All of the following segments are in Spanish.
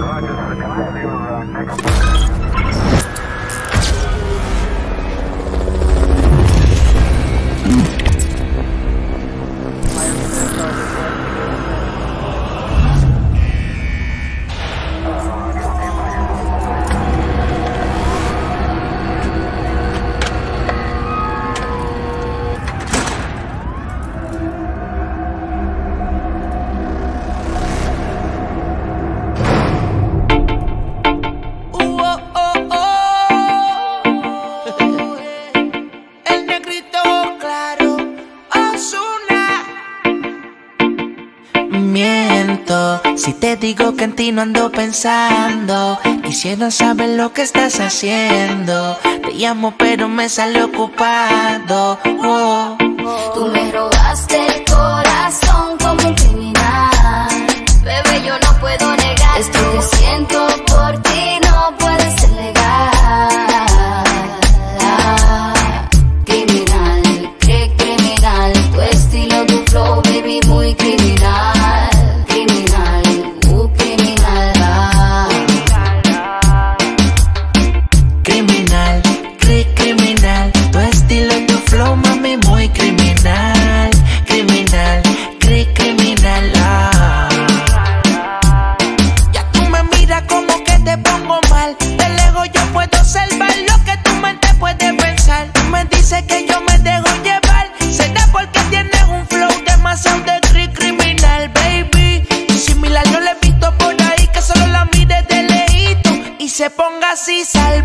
Rogers, the command, you are next. Miento si te digo que en ti no ando pensando. Quisiera saber lo que estás haciendo. Te llamo, pero me sale ocupado. Oh. Tú me robaste el corazón como un criminal. Bebé, yo no puedo negar. Esto mal. De lejos yo puedo observar lo que tu mente puede pensar. Tú me dices que yo me dejo llevar. Será porque tienes un flow demasiado de cri criminal, baby. Similar no le he visto por ahí que solo la mire de lejito y se ponga así salvaje.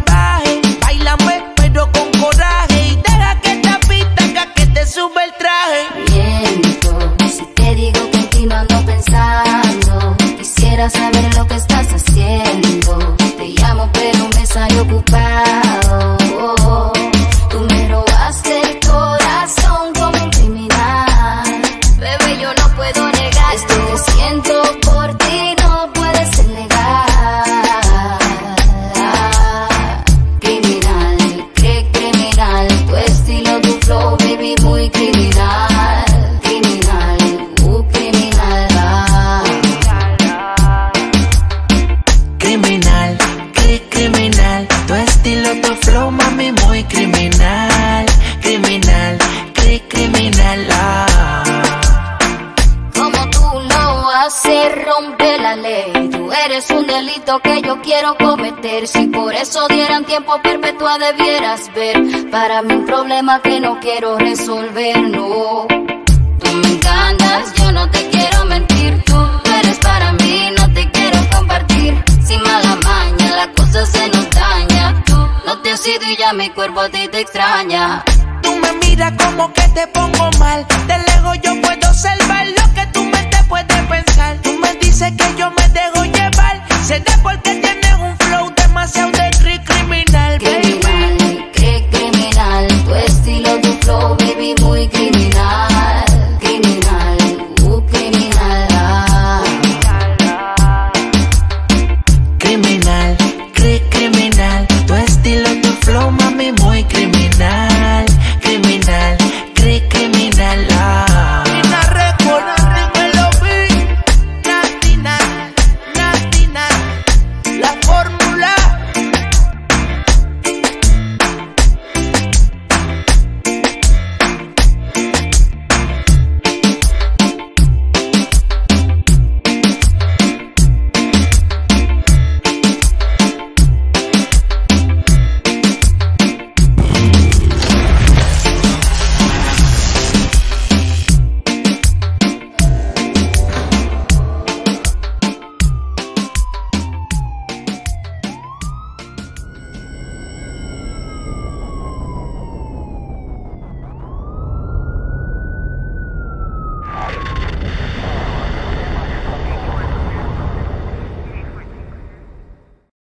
Rompe la ley. Tú eres un delito que yo quiero cometer. Si por eso dieran tiempo perpetua debieras ver. Para mí un problema que no quiero resolver, no. Tú me encantas, yo no te quiero mentir. Tú eres para mí, no te quiero compartir. Sin mala maña, la cosa se nos daña. Tú no te has ido y ya mi cuerpo a ti te extraña. Tú me miras como que te pongo mal. De lejos yo dice que yo me dejo llevar. Será porque tienes un flow demasiado de cri criminal. Criminal, cri criminal. Tu estilo, tu flow, baby, muy criminal. Criminal, uh, criminal. Criminal, criminal.